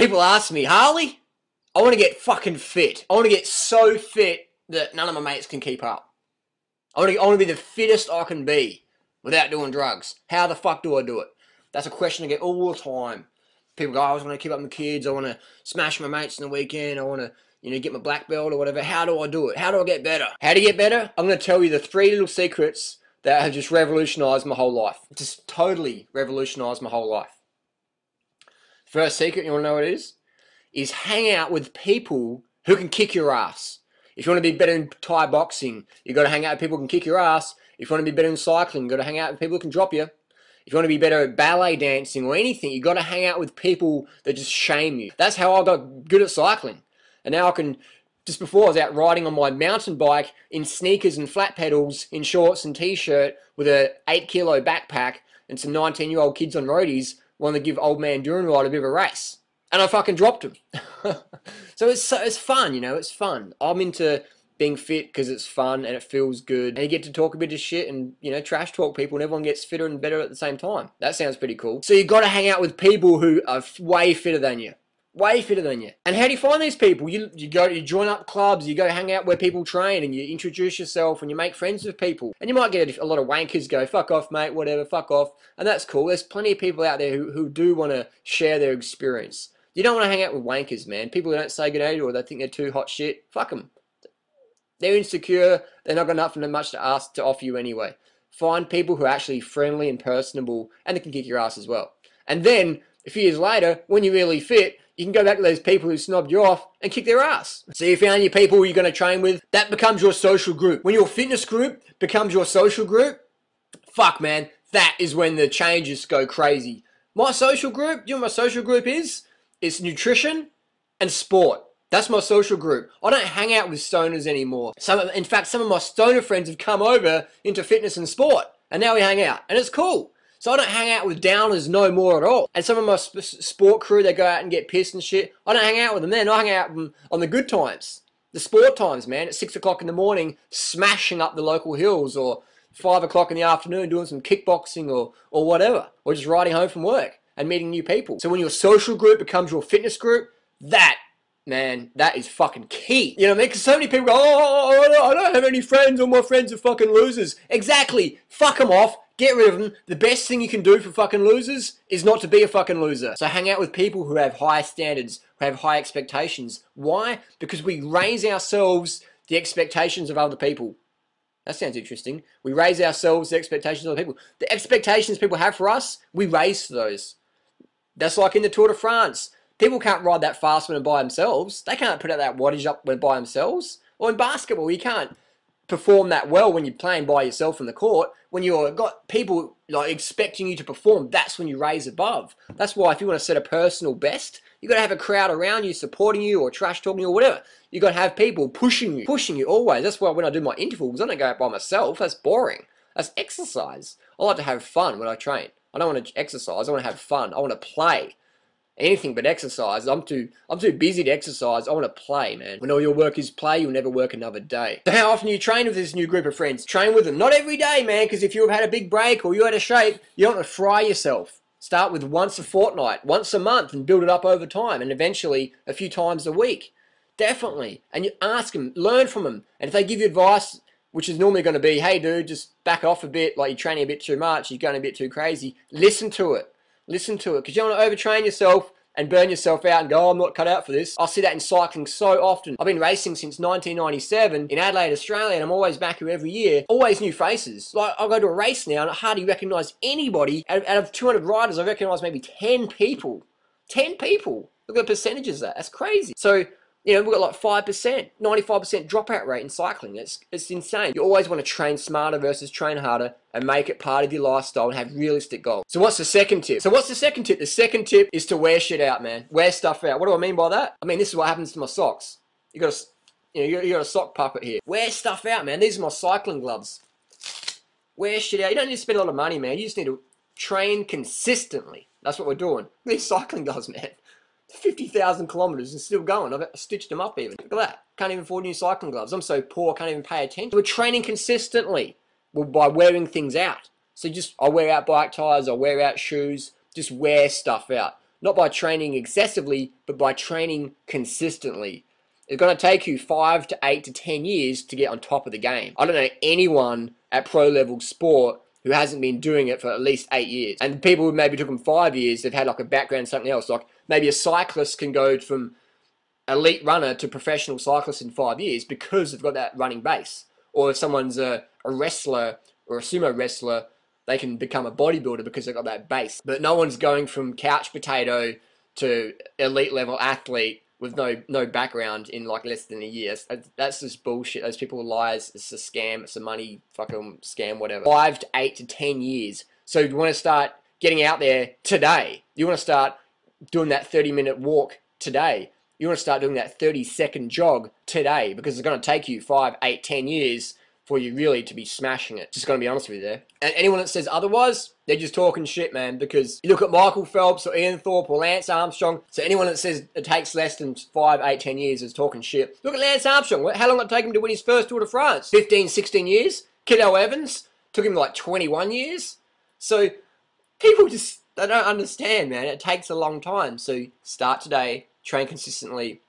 People ask me, Harley, I want to get fucking fit. I want to get so fit that none of my mates can keep up. I want to, I want to be the fittest I can be without doing drugs. How the fuck do I do it? That's a question I get all the time. People go, oh, I just want to keep up with the kids. I want to smash my mates in the weekend. I want to, you know, get my black belt or whatever. How do I do it? How do I get better? How to get better? I'm going to tell you the three little secrets that have just revolutionized my whole life. Just totally revolutionized my whole life. First secret, you want to know what it is? Is hang out with people who can kick your ass. If you want to be better in Thai boxing, you got to hang out with people who can kick your ass. If you want to be better in cycling, you got to hang out with people who can drop you. If you want to be better at ballet dancing or anything, you got to hang out with people that just shame you. That's how I got good at cycling. And now I can, just before I was out riding on my mountain bike in sneakers and flat pedals, in shorts and t-shirt with a 8 kilo backpack and some 19 year old kids on roadies wanting to give old man Duran a bit of a race. And I fucking dropped him. so it's, so it's fun, you know, it's fun. I'm into being fit because it's fun and it feels good and you get to talk a bit of shit and you know trash talk people and everyone gets fitter and better at the same time that sounds pretty cool so you got to hang out with people who are way fitter than you way fitter than you. And how do you find these people? You you go you join up clubs you go hang out where people train and you introduce yourself and you make friends with people. And you might get a, lot of wankers go fuck off mate whatever fuck off. And that's cool. There's plenty of people out there who, who do want to share their experience. You don't want to hang out with wankers man. People who don't say good day to or they think they're too hot shit fuck them they're insecure. They're not got nothing much to ask to offer you anyway. Find people who are actually friendly and personable, and they can kick your ass as well. And then a few years later, when you're really fit, you can go back to those people who snobbed you off and kick their ass. So you found your people you're going to train with. That becomes your social group. When your fitness group becomes your social group, fuck man, that is when the changes go crazy. My social group, you know what my social group is? It's nutrition and sport. That's my social group. I don't hang out with stoners anymore. Some, in fact, some of my stoner friends have come over into fitness and sport, and now we hang out, and it's cool. So I don't hang out with downers no more at all. And some of my sp sport crew, they go out and get pissed and shit. I don't hang out with them then. I hang out with them on the good times, the sport times, man. At six o'clock in the morning, smashing up the local hills, or five o'clock in the afternoon, doing some kickboxing or or whatever, or just riding home from work and meeting new people. So when your social group becomes your fitness group, that man, that is fucking key. You know what I mean? Because so many people go, oh, I don't have any friends, all my friends are fucking losers. Exactly. Fuck them off. Get rid of them. The best thing you can do for fucking losers is not to be a fucking loser. So hang out with people who have high standards, who have high expectations. Why? Because we raise ourselves the expectations of other people. That sounds interesting. We raise ourselves the expectations of other people. The expectations people have for us, we raise those. That's like in the Tour de France. People can't ride that fast when by themselves. They can't put out that wattage up when by themselves. Or in basketball, you can't perform that well when you're playing by yourself in the court. When you've got people like expecting you to perform, that's when you raise above. That's why if you want to set a personal best, you've got to have a crowd around you supporting you or trash talking you or whatever. You've got to have people pushing you, pushing you always. That's why when I do my intervals, I don't go out by myself. That's boring. That's exercise. I like to have fun when I train. I don't want to exercise. I want to have fun. I want to play anything but exercise. I'm too I'm too busy to exercise. I want to play, man. When all your work is play, you'll never work another day. So how often you train with this new group of friends? Train with them. Not every day, man, because if you've had a big break or you're out of shape, you don't want to fry yourself. Start with once a fortnight, once a month, and build it up over time, and eventually a few times a week. Definitely. And you ask them, learn from them. And if they give you advice, which is normally going to be, hey, dude, just back off a bit, like you're training a bit too much, you're going a bit too crazy, listen to it. Listen to it because you don't want to overtrain yourself and burn yourself out and go, oh, I'm not cut out for this. I see that in cycling so often. I've been racing since 1997 in Adelaide, Australia, and I'm always back here every year. Always new faces. Like, I go to a race now and I hardly recognise anybody. Out of, out of 200 riders, I recognise maybe 10 people. 10 people. Look at the percentages that. That's crazy. So you know, we've got like 5%, 95% dropout rate in cycling. It's, it's insane. You always want to train smarter versus train harder and make it part of your lifestyle and have realistic goals. So what's the second tip? So what's the second tip? The second tip is to wear shit out, man. Wear stuff out. What do I mean by that? I mean, this is what happens to my socks. You got a, you know, you got a sock puppet here. Wear stuff out, man. These are my cycling gloves. Wear shit out. You don't need to spend a lot of money, man. You just need to train consistently. That's what we're doing. These cycling gloves, man. 50,000 kilometers and still going. I've stitched them up even. Look at that. Can't even afford new cycling gloves. I'm so poor, I can't even pay attention. We're training consistently by wearing things out. So just, I wear out bike tires, I wear out shoes, just wear stuff out. not by training excessively, but by training consistently. It's going to take you five to eight to ten years to get on top of the game. I don't know anyone at pro level sport who hasn't been doing it for at least eight years. And people who maybe took them five years, they've had like a background in something else. Like maybe a cyclist can go from elite runner to professional cyclist in five years because they've got that running base. Or if someone's a, a wrestler or a sumo wrestler, they can become a bodybuilder because they've got that base. But no one's going from couch potato to elite level athlete with no no background in like less than a year. That's, just bullshit. Those people liars. It's a scam. It's a money fucking scam. Whatever. Five to eight to ten years. So you want to start getting out there today. You want to start doing that thirty minute walk today. You want to start doing that thirty second jog today because it's going to take you five, eight, ten years for you really to be smashing it. Just gonna be honest with you there. And anyone that says otherwise, they're just talking shit, man. Because you look at Michael Phelps or Ian Thorpe or Lance Armstrong. So anyone that says it takes less than five, eight, ten years is talking shit. Look at Lance Armstrong. How long did it take him to win his first Tour de France? 15, 16 years. Cadel Evans took him like 21 years. So people just they don't understand, man. It takes a long time. So start today, train consistently,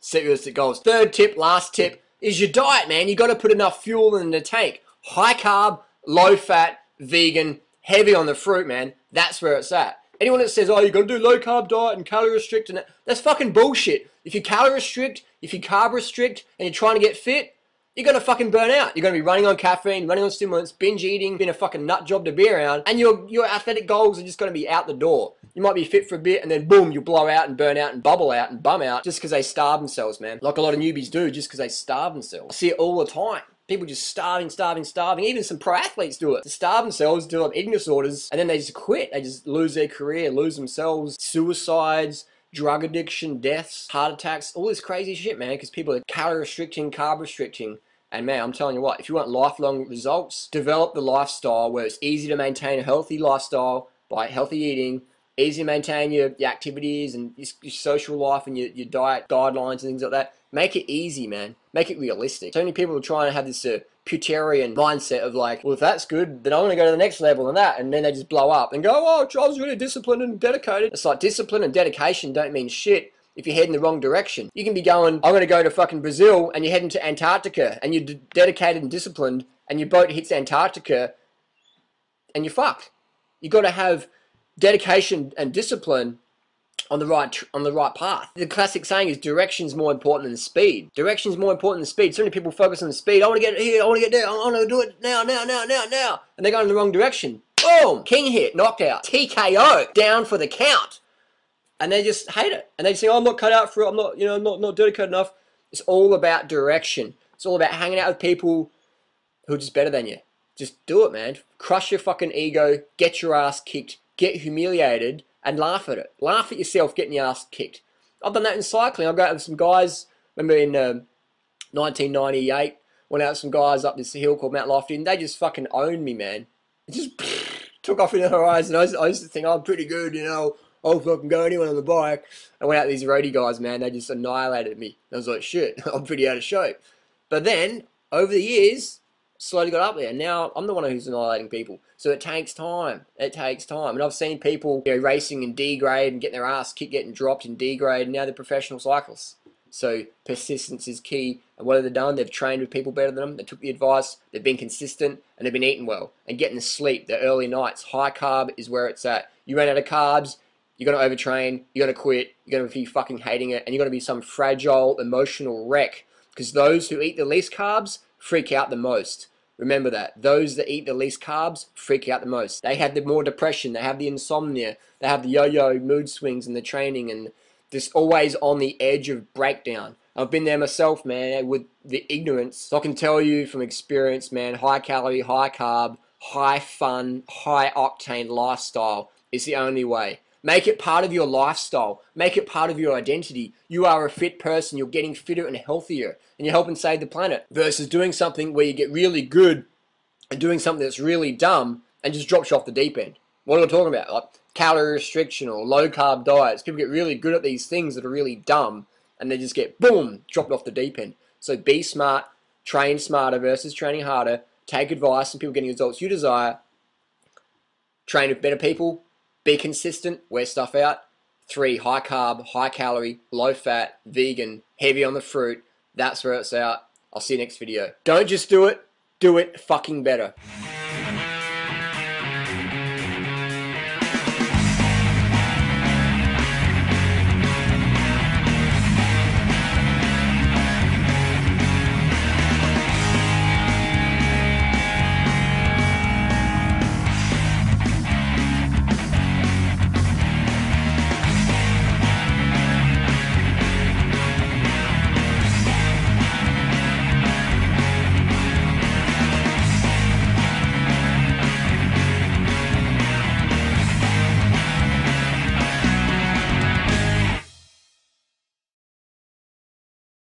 set realistic goals. Third tip, last tip is your diet, man. You got to put enough fuel in the tank. High carb, low fat, vegan, heavy on the fruit, man. That's where it's at. Anyone that says, oh, you got to do low carb diet and calorie restrict, and that's fucking bullshit. If you calorie restrict, if you carb restrict, and you're trying to get fit, you're gonna fucking burn out. You're gonna be running on caffeine, running on stimulants, binge eating, being a fucking nut job to be around, and your your athletic goals are just gonna be out the door. You might be fit for a bit, and then boom, you blow out and burn out and bubble out and bum out just because they starve themselves, man. Like a lot of newbies do, just because they starve themselves. I see it all the time. People just starving, starving, starving. Even some pro athletes do it. To starve themselves, develop eating disorders, and then they just quit. They just lose their career, lose themselves, suicides, drug addiction, deaths, heart attacks, all this crazy shit, man, because people are calorie restricting, carb restricting. And man, I'm telling you what, if you want lifelong results, develop the lifestyle where it's easy to maintain a healthy lifestyle by healthy eating, easy to maintain your, your activities and your, your social life and your, your diet guidelines and things like that. Make it easy, man. Make it realistic. So many people are trying to have this uh, putarian mindset of like, well, if that's good, then I want to go to the next level than that. And then they just blow up and go, oh, was really disciplined and dedicated. It's like discipline and dedication don't mean shit if you're heading the wrong direction. You can be going, I'm going to go to fucking Brazil, and you're heading to Antarctica, and you're dedicated and disciplined, and your boat hits Antarctica, and you're fucked. You got to have dedication and discipline on the right on the right path. The classic saying is direction is more important than speed. Direction is more important than speed. So many people focus on the speed. I want to get here. I want to get there. I want to do it now, now, now, now, now. And they're going in the wrong direction. Boom! King hit, knocked out, TKO, down for the count. And they just hate it. And they say, oh, I'm not cut out for it. I'm not, you know, not, not dedicated enough. It's all about direction. It's all about hanging out with people who are just better than you. Just do it, man. Crush your fucking ego. Get your ass kicked get humiliated and laugh at it. Laugh at yourself getting your ass kicked. I've done that in cycling. I go out with some guys. Remember in um, 1998, went out with some guys up this hill called Mount Lofty, and they just fucking owned me, man. It just took off in the horizon. I, I used to think I'm pretty good, you know. I'll fucking go anywhere on the bike. I went out with these roadie guys, man. They just annihilated me. I was like, shit, I'm pretty out of shape. But then, over the years, slowly got up there. Now I'm the one who's annihilating people. So it takes time. It takes time. And I've seen people you know, racing in D grade and getting their ass kicked, getting dropped in D grade, and now they're professional cyclists. So persistence is key. And what have they done? They've trained with people better than them. They took the advice. They've been consistent and they've been eating well and getting the sleep. The early nights. High carb is where it's at. You run out of carbs. You're going to overtrain. You're going to quit. You're going to be fucking hating it. And you're going to be some fragile, emotional wreck. Because those who eat the least carbs freak out the most. Remember that. Those that eat the least carbs freak out the most. They have the more depression, they have the insomnia, they have the yo-yo mood swings and the training and just always on the edge of breakdown. I've been there myself, man, with the ignorance. So I can tell you from experience, man, high calorie, high carb, high fun, high octane lifestyle is the only way. Make it part of your lifestyle. Make it part of your identity. You are a fit person. You're getting fitter and healthier, and you're helping save the planet. Versus doing something where you get really good and doing something that's really dumb and just drops you off the deep end. What am I talking about? Like calorie restriction or low carb diets. People get really good at these things that are really dumb, and they just get boom dropped off the deep end. So be smart, train smarter versus training harder. Take advice from people getting results you desire. Train with better people, be consistent, wear stuff out. Three, high carb, high calorie, low fat, vegan, heavy on the fruit. That's where it's at. I'll see you next video. Don't just do it, do it fucking better.